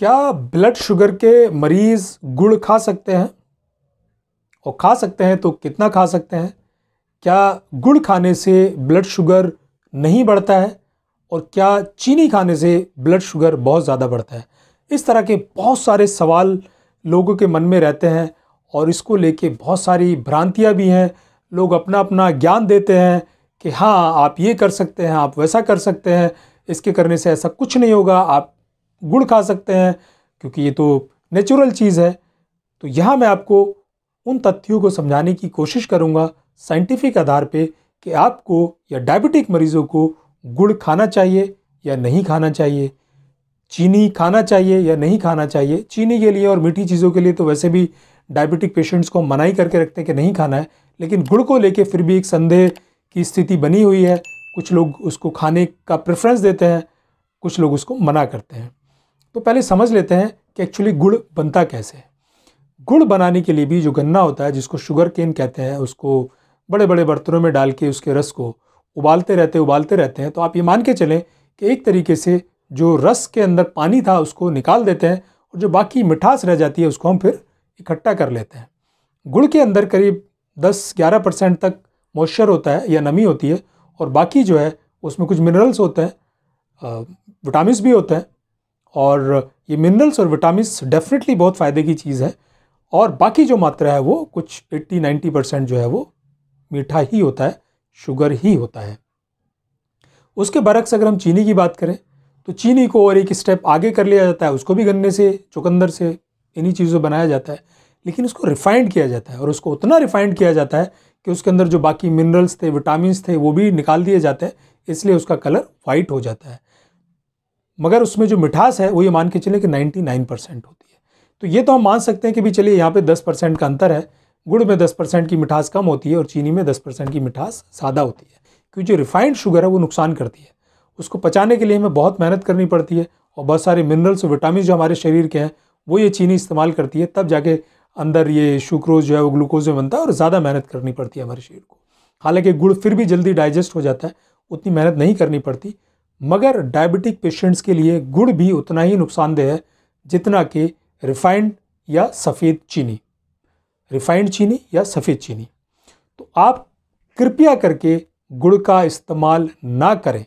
क्या blood sugar के मरीज़ गुड़ खा सकते हैं? और खा सकते हैं तो कितना खा सकते हैं? क्या गुड़ खाने से ब्लड शुगर नहीं बढ़ता है? और क्या चीनी खाने से ब्लड शुगर बहुत ज़्यादा बढ़ता है? इस तरह के बहुत सारे सवाल लोगों के मन में रहते हैं और इसको लेके बहुत सारी भ्रांतियाँ भी हैं। लोग अपना अपना ज्ञान देते हैं कि हाँ आप ये कर सकते हैं, आप वैसा कर सकते हैं। इसके करने से ऐसा कुछ नहीं होगा। आप गुड़ खा सकते हैं, क्योंकि ये तो नेचुरल चीज़ है। तो यहाँ मैं आपको उन तथ्यों को समझाने की कोशिश करूँगा साइंटिफिक आधार पे कि आपको या डायबिटिक मरीज़ों को गुड़ खाना चाहिए या नहीं खाना चाहिए, चीनी खाना चाहिए या नहीं खाना चाहिए। चीनी के लिए और मीठी चीज़ों के लिए तो वैसे भी डायबिटिक पेशेंट्स को मनाही करके रखते हैं कि नहीं खाना है, लेकिन गुड़ को लेके फिर भी एक संदेह की स्थिति बनी हुई है। कुछ लोग उसको खाने का प्रेफरेंस देते हैं, कुछ लोग उसको मना करते हैं। तो पहले समझ लेते हैं कि एक्चुअली गुड़ बनता कैसे है। गुड़ बनाने के लिए भी जो गन्ना होता है, जिसको शुगर केन कहते हैं, उसको बड़े बड़े बर्तनों में डाल के उसके रस को उबालते रहते उबालते रहते हैं तो आप ये मान के चलें कि एक तरीके से जो रस के अंदर पानी था, उसको निकाल देते हैं और जो बाकी मिठास रह जाती है, उसको हम फिर इकट्ठा कर लेते हैं। गुड़ के अंदर करीब 10-11 परसेंट तक मॉइस्चर होता है या नमी होती है और बाकी जो है, उसमें कुछ मिनरल्स होते हैं विटामिन भी होते हैं और ये मिनरल्स और विटामिन्स डेफिनेटली बहुत फ़ायदे की चीज़ है। और बाकी जो मात्रा है वो कुछ 80-90 परसेंट जो है वो मीठा ही होता है शुगर ही होता है। उसके बरक्स अगर हम चीनी की बात करें तो चीनी को और एक स्टेप आगे कर लिया जाता है, उसको भी गन्ने से, चुकंदर से, इन्हीं चीज़ों बनाया जाता है। लेकिन उसको रिफाइंड किया जाता है और उसको उतना रिफाइंड किया जाता है कि उसके अंदर जो बाकी मिनरल्स थे विटामिन थे, वो भी निकाल दिए जाते हैं, इसलिए उसका कलर वाइट हो जाता है। मगर उसमें जो मिठास है, वो ये मान के चले कि 99 परसेंट होती है। तो ये तो हम मान सकते हैं कि भी चलिए यहाँ पे 10 परसेंट का अंतर है। गुड़ में 10 परसेंट की मिठास कम होती है और चीनी में 10 परसेंट की मिठास ज़्यादा होती है, क्योंकि जो रिफाइंड शुगर है, वो नुकसान करती है। उसको पचाने के लिए हमें बहुत मेहनत करनी पड़ती है और बहुत सारे मिनरल्स और विटामिन जो हमारे शरीर के हैं, वो ये चीनी इस्तेमाल करती है। तब जाके अंदर ये शुक्रोज जो है, वो ग्लूकोज में बनता है और ज़्यादा मेहनत करनी पड़ती है हमारे शरीर को। हालाँकि गुड़ फिर भी जल्दी डाइजेस्ट हो जाता है, उतनी मेहनत नहीं करनी पड़ती। मगर डायबिटिक पेशेंट्स के लिए गुड़ भी उतना ही नुकसानदेह है जितना कि रिफाइंड या सफ़ेद चीनी। रिफाइंड चीनी या सफ़ेद चीनी। तो आप कृपया करके गुड़ का इस्तेमाल ना करें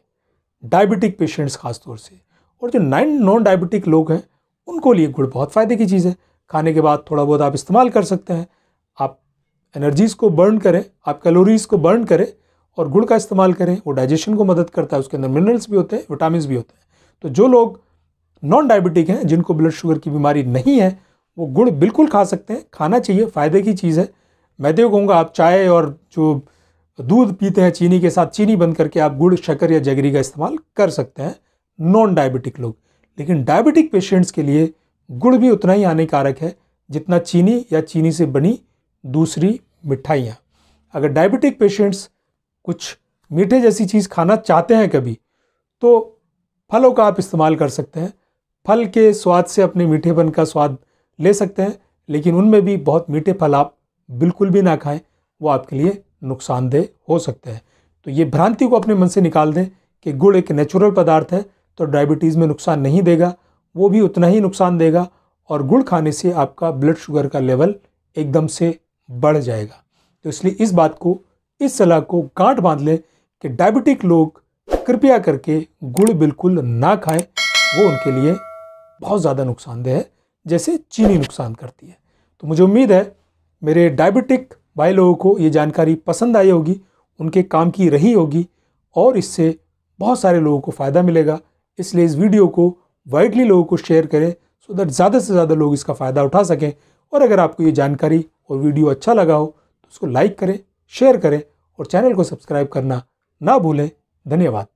डायबिटिक पेशेंट्स खासतौर से। और जो नाइन नॉन डायबिटिक लोग हैं, उनको लिए गुड़ बहुत फ़ायदे की चीज़ है। खाने के बाद थोड़ा बहुत आप इस्तेमाल कर सकते हैं। आप एनर्जीज़ को बर्न करें, आप कैलोरीज़ को बर्न करें और गुड़ का इस्तेमाल करें, वो डाइजेशन को मदद करता है, उसके अंदर मिनरल्स भी होते हैं विटामिन भी होते हैं। तो जो लोग नॉन डायबिटिक हैं, जिनको ब्लड शुगर की बीमारी नहीं है, वो गुड़ बिल्कुल खा सकते हैं। खाना चाहिए, फ़ायदे की चीज़ है। मैं तो कहूँगा, आप चाय और जो दूध पीते हैं, चीनी के साथ, चीनी बंद करके आप गुड़, शक्कर या जगरी का इस्तेमाल कर सकते हैं नॉन डायबिटिक लोग। लेकिन डायबिटिक पेशेंट्स के लिए गुड़ भी उतना ही हानिकारक है, जितना चीनी या चीनी से बनी दूसरी मिठाइयाँ। अगर डायबिटिक पेशेंट्स कुछ मीठे जैसी चीज़ खाना चाहते हैं कभी तो फलों का आप इस्तेमाल कर सकते हैं। फल के स्वाद से अपने मीठेपन का स्वाद ले सकते हैं, लेकिन उनमें भी बहुत मीठे फल आप बिल्कुल भी ना खाएँ, वो आपके लिए नुकसानदेह हो सकते हैं। तो ये भ्रांति को अपने मन से निकाल दें कि गुड़ एक नेचुरल पदार्थ है तो डायबिटीज़ में नुकसान नहीं देगा, वो भी उतना ही नुकसान देगा, और गुड़ खाने से आपका ब्लड शुगर का लेवल एकदम से बढ़ जाएगा। तो इसलिए इस बात को इस सलाह को गांठ बाँध लें कि डायबिटिक लोग कृपया करके गुड़ बिल्कुल ना खाएँ। वो उनके लिए बहुत ज़्यादा नुकसानदेह है, जैसे चीनी नुकसान करती है। तो मुझे उम्मीद है मेरे डायबिटिक भाई लोगों को ये जानकारी पसंद आई होगी, उनके काम की रही होगी और इससे बहुत सारे लोगों को फ़ायदा मिलेगा। इसलिए इस वीडियो को वाइडली लोगों को शेयर करें सो दैट ज़्यादा से ज़्यादा लोग इसका फ़ायदा उठा सकें। और अगर आपको ये जानकारी और वीडियो अच्छा लगा हो तो उसको लाइक करें, शेयर करें और चैनल को सब्सक्राइब करना ना भूलें। धन्यवाद।